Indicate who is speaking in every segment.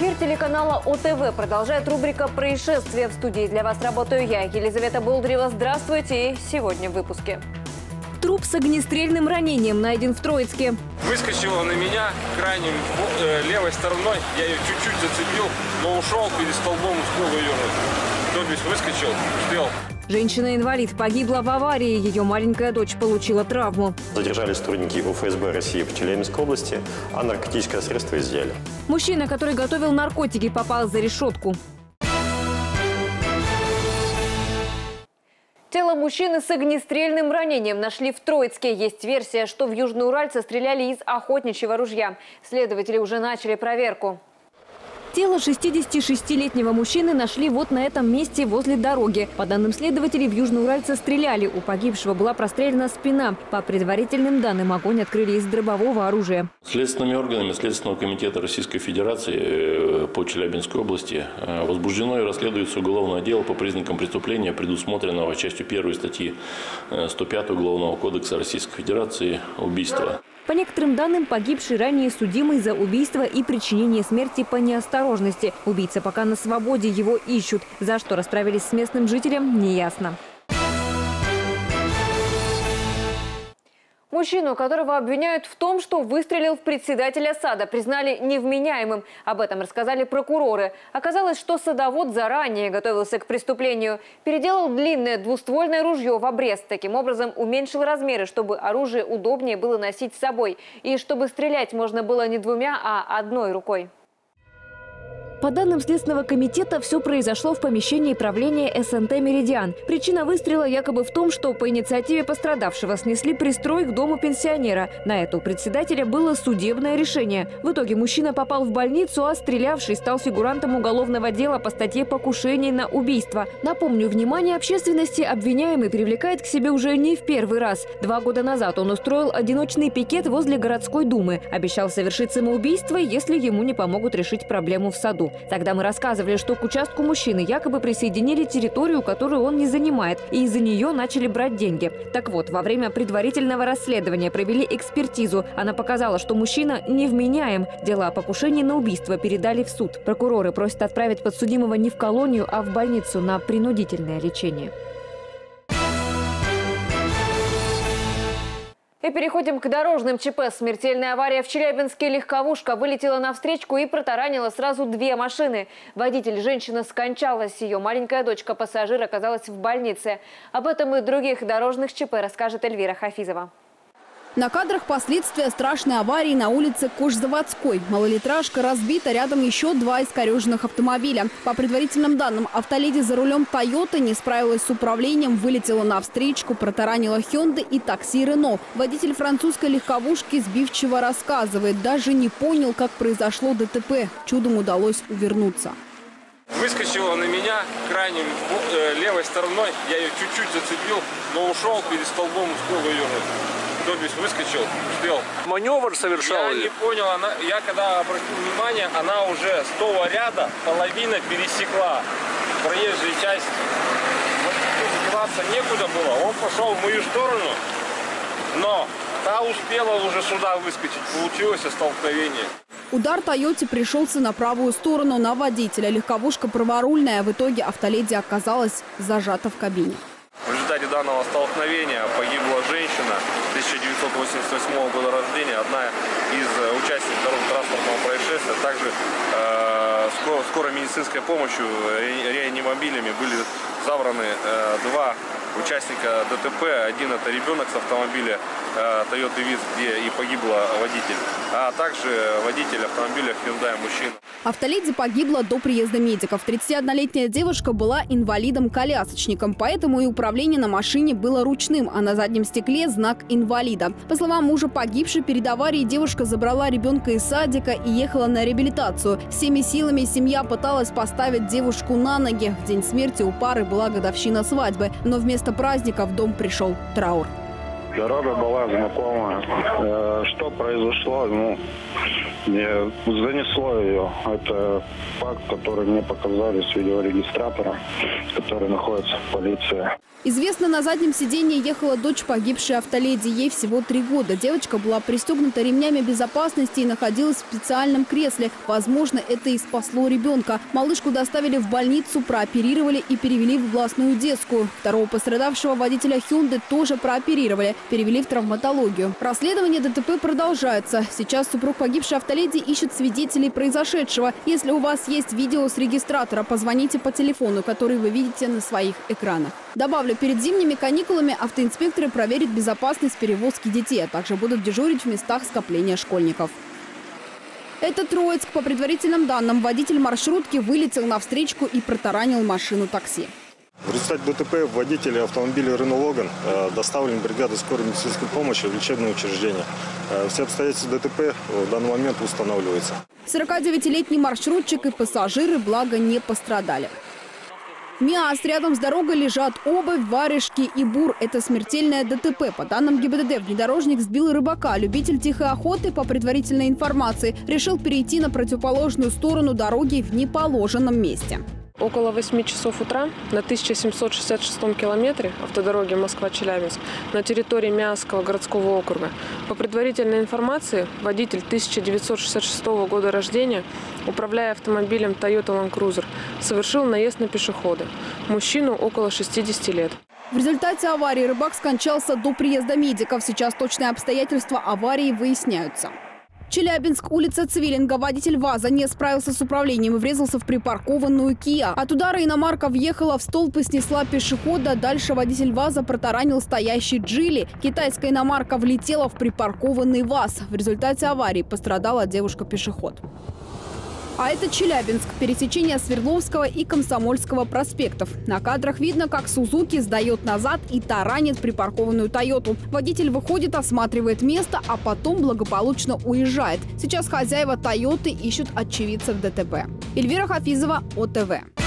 Speaker 1: Эфир телеканала ОТВ продолжает рубрика «Происшествия». В студии для вас работаю я, Елизавета Болдырева. Здравствуйте и сегодня в выпуске. Труп с огнестрельным ранением найден в Троицке.
Speaker 2: Выскочила на меня крайним э, левой стороной. Я ее чуть-чуть зацепил, но ушел перед столбом, успел вывернуть. То есть выскочил, успел.
Speaker 1: Женщина-инвалид погибла в аварии. Ее маленькая дочь получила травму.
Speaker 3: Задержали сотрудники УФСБ России по Челябинской области, а наркотическое средство изъяли.
Speaker 1: Мужчина, который готовил наркотики, попал за решетку. Тело мужчины с огнестрельным ранением нашли в Троицке. Есть версия, что в Южноуральце стреляли из охотничьего ружья. Следователи уже начали проверку. Тело 66-летнего мужчины нашли вот на этом месте возле дороги. По данным следователей, в Южноуральце стреляли. У погибшего была прострелена спина. По предварительным данным, огонь открыли из дробового оружия.
Speaker 4: Следственными органами Следственного комитета Российской Федерации э, по Челябинской области э, возбуждено и расследуется уголовное дело по признакам преступления, предусмотренного частью 1 статьи 105 э, Уголовного кодекса Российской Федерации «Убийство».
Speaker 1: По некоторым данным, погибший ранее судимый за убийство и причинение смерти по неосторожности. Убийца пока на свободе, его ищут. За что расправились с местным жителем, неясно. Мужчину, которого обвиняют в том, что выстрелил в председателя сада, признали невменяемым. Об этом рассказали прокуроры. Оказалось, что садовод заранее готовился к преступлению. Переделал длинное двуствольное ружье в обрез. Таким образом уменьшил размеры, чтобы оружие удобнее было носить с собой. И чтобы стрелять можно было не двумя, а одной рукой. По данным Следственного комитета, все произошло в помещении правления СНТ «Меридиан». Причина выстрела якобы в том, что по инициативе пострадавшего снесли пристрой к дому пенсионера. На это у председателя было судебное решение. В итоге мужчина попал в больницу, а стрелявший стал фигурантом уголовного дела по статье «Покушение на убийство». Напомню, внимание общественности обвиняемый привлекает к себе уже не в первый раз. Два года назад он устроил одиночный пикет возле городской думы. Обещал совершить самоубийство, если ему не помогут решить проблему в саду. Тогда мы рассказывали, что к участку мужчины якобы присоединили территорию, которую он не занимает, и из-за нее начали брать деньги. Так вот, во время предварительного расследования провели экспертизу. Она показала, что мужчина невменяем. Дело о покушении на убийство передали в суд. Прокуроры просят отправить подсудимого не в колонию, а в больницу на принудительное лечение. И переходим к дорожным ЧП. Смертельная авария в Челябинске. Легковушка вылетела на встречку и протаранила сразу две машины. Водитель женщина скончалась. Ее маленькая дочка-пассажир оказалась в больнице. Об этом и других дорожных ЧП расскажет Эльвира Хафизова.
Speaker 5: На кадрах последствия страшной аварии на улице Кожзаводской. Малолитражка разбита, рядом еще два искореженных автомобиля. По предварительным данным, автоледи за рулем Тойоты не справилась с управлением, вылетела на встречку, протаранила Хёнды и такси Рено. Водитель французской легковушки сбивчиво рассказывает, даже не понял, как произошло ДТП. Чудом удалось увернуться.
Speaker 2: Выскочила на меня крайним э, левой стороной, я ее чуть-чуть зацепил, но ушел перед столбом, успел вывернуть есть выскочил, успел.
Speaker 6: Маневр совершал?
Speaker 2: Я не понял, она, я когда обратил внимание, она уже с того ряда половина пересекла проезжую часть. Вот деваться некуда было, он пошел в мою сторону, но та успела уже сюда выскочить, получилось столкновение.
Speaker 5: Удар «Тойоте» пришелся на правую сторону на водителя. Легковушка праворульная. В итоге автоледи оказалась зажата в кабине.
Speaker 2: В результате данного столкновения погибла женщина 1988 года рождения, одна из э, участников дорожно-транспортного происшествия. Также э, скоро, скорой медицинской помощью, ре, реанимобилями были забраны э, два участника ДТП. Один это ребенок с автомобиля э, Toyota Viz, где и погибла водитель, а также водитель автомобиля Hyundai мужчина.
Speaker 5: Автоледи погибла до приезда медиков. 31-летняя девушка была инвалидом-колясочником, поэтому и управление на машине было ручным, а на заднем стекле знак инвалида. По словам мужа погибшей, перед аварией девушка забрала ребенка из садика и ехала на реабилитацию. Всеми силами семья пыталась поставить девушку на ноги. В день смерти у пары была годовщина свадьбы, но вместо праздника в дом пришел траур.
Speaker 6: Дорога была знакомая. Э, Что произошло, ну, занесло ее. Это факт, который мне показали с видеорегистратора, который находится в полиции.
Speaker 5: Известно, на заднем сиденье ехала дочь погибшей автоледи. Ей всего три года. Девочка была пристегнута ремнями безопасности и находилась в специальном кресле. Возможно, это и спасло ребенка. Малышку доставили в больницу, прооперировали и перевели в областную детскую. Второго пострадавшего водителя Hyundai тоже прооперировали, перевели в травматологию. Расследование ДТП продолжается. Сейчас супруг погибшей автоледи ищет свидетелей произошедшего. Если у вас есть видео с регистратора, позвоните по телефону, который вы видите на своих экранах. Добавлю, перед зимними каникулами автоинспекторы проверят безопасность перевозки детей, а также будут дежурить в местах скопления школьников. Это Троицк. По предварительным данным, водитель маршрутки вылетел на встречку и протаранил машину такси.
Speaker 3: В результате ДТП водитель автомобиля «Рено Логан» э, доставлен бригадой скорой медицинской помощи в лечебное учреждение. Э, Все обстоятельства ДТП в данный момент устанавливаются.
Speaker 5: 49-летний маршрутчик и пассажиры, благо, не пострадали. МИАС. Рядом с дорогой лежат обувь, варежки и бур. Это смертельное ДТП. По данным ГИБДД, внедорожник сбил рыбака. Любитель тихой охоты, по предварительной информации, решил перейти на противоположную сторону дороги в неположенном месте.
Speaker 7: Около 8 часов утра на 1766 километре автодороги Москва-Челябинск на территории Миасского городского округа по предварительной информации водитель 1966 года рождения, управляя автомобилем Toyota Land Cruiser, совершил наезд на пешехода. Мужчину около 60 лет.
Speaker 5: В результате аварии рыбак скончался до приезда медиков. Сейчас точные обстоятельства аварии выясняются. Челябинск, улица Цвиллинга. Водитель ВАЗа не справился с управлением и врезался в припаркованную Киа. От удара иномарка въехала в столб и снесла пешехода. Дальше водитель ВАЗа протаранил стоящий Джили. Китайская иномарка влетела в припаркованный ВАЗ. В результате аварии пострадала девушка-пешеход. А это Челябинск. Пересечение Свердловского и Комсомольского проспектов. На кадрах видно, как Сузуки сдает назад и таранит припаркованную Тойоту. Водитель выходит, осматривает место, а потом благополучно уезжает. Сейчас хозяева Тойоты ищут очевидцев ДТП. Эльвира Хафизова, ОТВ.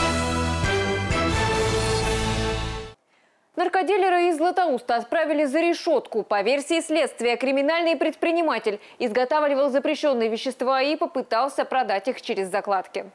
Speaker 1: Наркодилера из Златоуста отправили за решетку. По версии следствия, криминальный предприниматель изготавливал запрещенные вещества и попытался продать их через закладки.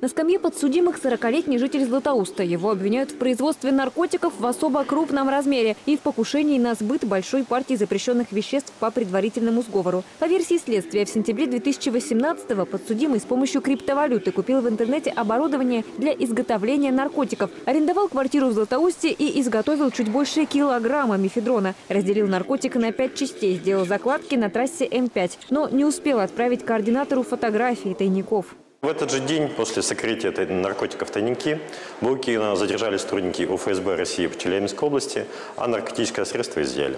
Speaker 1: На скамье подсудимых 40-летний житель Златоуста. Его обвиняют в производстве наркотиков в особо крупном размере и в покушении на сбыт большой партии запрещенных веществ по предварительному сговору. По версии следствия, в сентябре 2018-го подсудимый с помощью криптовалюты купил в интернете оборудование для изготовления наркотиков, арендовал квартиру в Златоусте и изготовил чуть больше килограмма мефедрона. Разделил наркотик на пять частей, сделал закладки на трассе М5, но не успел отправить координатору фотографии тайников.
Speaker 3: В этот же день, после сокрытия наркотиков в тайники, Булкина задержали сотрудники УФСБ России в Челябинской области, а наркотическое средство изъяли.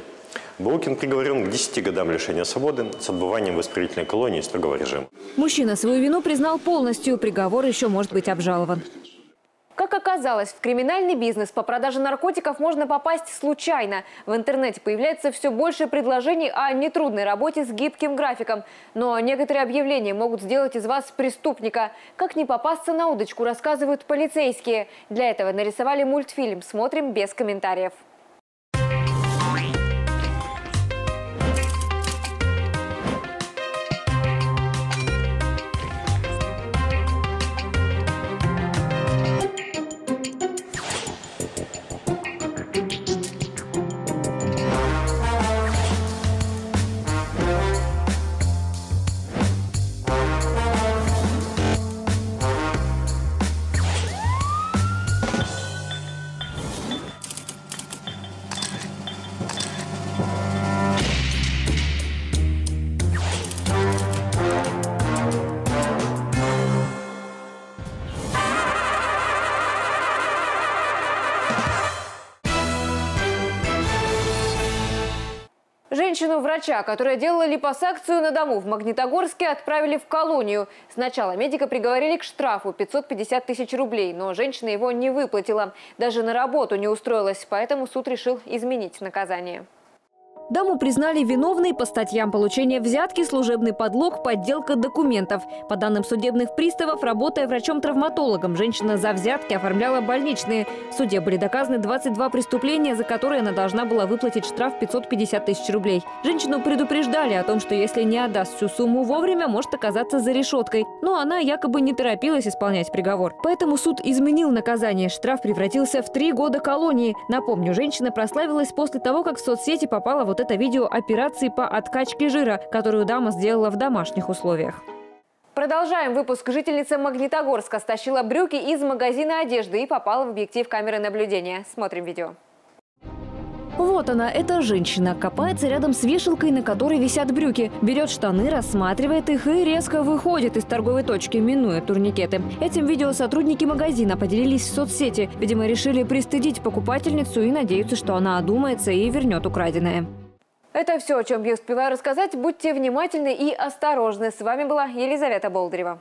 Speaker 3: Булкин приговорен к 10 годам лишения свободы с отбыванием в исправительной колонии строгого режима.
Speaker 1: Мужчина свою вину признал полностью. Приговор еще может быть обжалован. Оказалось, в криминальный бизнес по продаже наркотиков можно попасть случайно. В интернете появляется все больше предложений о нетрудной работе с гибким графиком. Но некоторые объявления могут сделать из вас преступника. Как не попасться на удочку, рассказывают полицейские. Для этого нарисовали мультфильм. Смотрим без комментариев. Женщину-врача, которая делала липосакцию на дому в Магнитогорске, отправили в колонию. Сначала медика приговорили к штрафу 550 тысяч рублей, но женщина его не выплатила. Даже на работу не устроилась, поэтому суд решил изменить наказание. Даму признали виновной по статьям получения взятки, служебный подлог, подделка документов. По данным судебных приставов, работая врачом-травматологом, женщина за взятки оформляла больничные. В суде были доказаны 22 преступления, за которые она должна была выплатить штраф 550 тысяч рублей. Женщину предупреждали о том, что если не отдаст всю сумму вовремя, может оказаться за решеткой. Но она якобы не торопилась исполнять приговор. Поэтому суд изменил наказание. Штраф превратился в три года колонии. Напомню, женщина прославилась после того, как в соцсети попала вот это видео операции по откачке жира, которую дама сделала в домашних условиях. Продолжаем выпуск. Жительница Магнитогорска стащила брюки из магазина одежды и попала в объектив камеры наблюдения. Смотрим видео. Вот она, эта женщина, копается рядом с вешалкой, на которой висят брюки. Берет штаны, рассматривает их и резко выходит из торговой точки, минуя турникеты. Этим видео сотрудники магазина поделились в соцсети. Видимо, решили пристыдить покупательницу и надеются, что она одумается и вернет украденное. Это все, о чем я успеваю рассказать. Будьте внимательны и осторожны. С вами была Елизавета Болдырева.